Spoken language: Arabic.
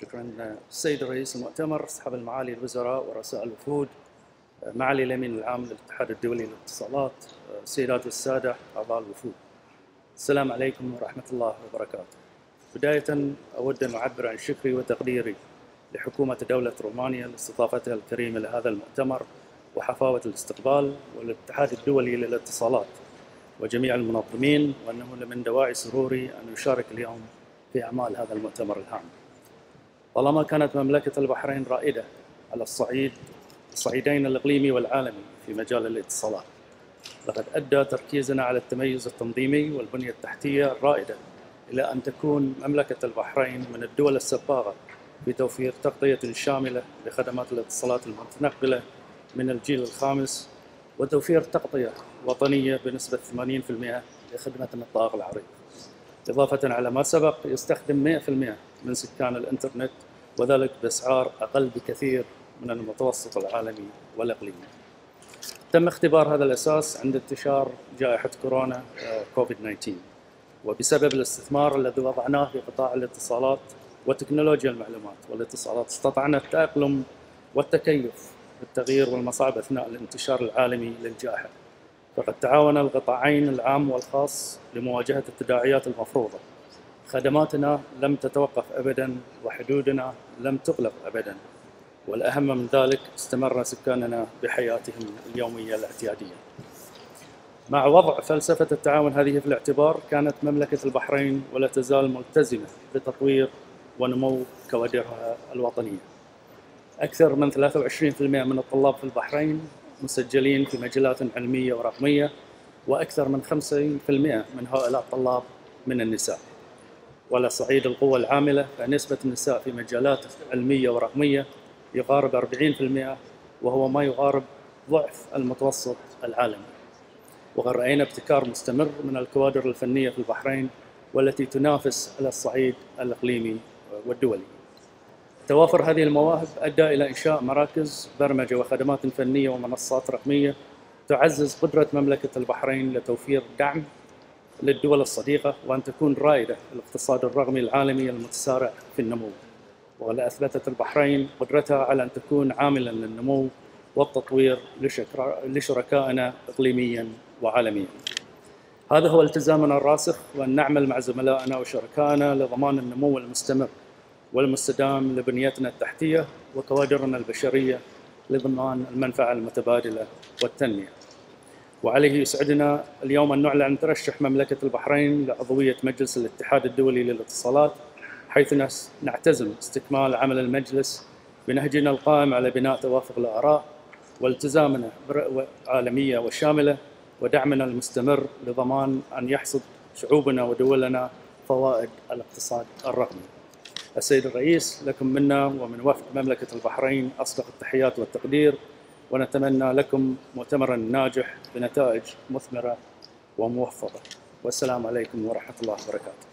شكرا السيد رئيس المؤتمر أصحاب المعالي الوزراء ورؤساء الوفود معالي الأمين العام للاتحاد الدولي للاتصالات السيدات والسادة أعضاء الوفود. السلام عليكم ورحمة الله وبركاته. بداية أود أن أعبر عن شكري وتقديري لحكومة دولة رومانيا لاستضافتها الكريمة لهذا المؤتمر وحفاوة الاستقبال والاتحاد الدولي للاتصالات. وجميع المنظمين وأنه من دواعي سروري أن يشارك اليوم في أعمال هذا المؤتمر الهام. طالما كانت مملكة البحرين رائدة على الصعيد الصعيدين الإقليمي والعالمي في مجال الاتصالات لقد أدى تركيزنا على التميز التنظيمي والبنية التحتية الرائدة إلى أن تكون مملكة البحرين من الدول السباقة في توفير تغطية شاملة لخدمات الاتصالات المتنقلة من الجيل الخامس وتوفير تغطية وطنية بنسبة 80% لخدمة النطاق العريض إضافة على ما سبق يستخدم 100% من سكان الإنترنت وذلك بأسعار أقل بكثير من المتوسط العالمي والإقليمي. تم اختبار هذا الأساس عند انتشار جائحة كورونا كوفيد 19 وبسبب الاستثمار الذي وضعناه في قطاع الاتصالات وتكنولوجيا المعلومات والاتصالات استطعنا التأقلم والتكيف بالتغيير والمصاعب أثناء الانتشار العالمي للجائحة. فقد تعاون القطاعين العام والخاص لمواجهة التداعيات المفروضة. خدماتنا لم تتوقف أبدا وحدودنا لم تغلق أبدا. والأهم من ذلك استمر سكاننا بحياتهم اليومية الاعتيادية. مع وضع فلسفة التعاون هذه في الاعتبار كانت مملكة البحرين ولا تزال ملتزمة بتطوير ونمو كوادرها الوطنية. أكثر من 23% من الطلاب في البحرين مسجلين في مجالات علمية ورقمية وأكثر من 50% من هؤلاء الطلاب من النساء. وعلى صعيد القوى العاملة فنسبة النساء في مجالات علمية ورقمية يقارب 40% وهو ما يقارب ضعف المتوسط العالمي. وقد رأينا ابتكار مستمر من الكوادر الفنية في البحرين والتي تنافس على الصعيد الإقليمي والدولي. توافر هذه المواهب أدى إلى إنشاء مراكز برمجة وخدمات فنية ومنصات رقمية تعزز قدرة مملكة البحرين لتوفير دعم للدول الصديقة وأن تكون رائدة الاقتصاد الرقمي العالمي المتسارع في النمو. وقد أثبتت البحرين قدرتها على أن تكون عاملا للنمو والتطوير لشركائنا إقليميا وعالميا. هذا هو التزامنا الراسخ وأن نعمل مع زملائنا وشركائنا لضمان النمو المستمر. والمستدام لبنيتنا التحتية وكوادرنا البشرية لضمان المنفعة المتبادلة والتنمية. وعليه يسعدنا اليوم أن نعلن ترشح مملكة البحرين لعضوية مجلس الاتحاد الدولي للاتصالات حيث نعتزم استكمال عمل المجلس بنهجنا القائم على بناء توافق الآراء والتزامنا برؤية عالمية وشاملة ودعمنا المستمر لضمان أن يحصد شعوبنا ودولنا فوائد الاقتصاد الرقمي. السيد الرئيس لكم منا ومن وفد مملكة البحرين أصدق التحيات والتقدير ونتمنى لكم مؤتمرا ناجح بنتائج مثمرة وموفقة. والسلام عليكم ورحمة الله وبركاته.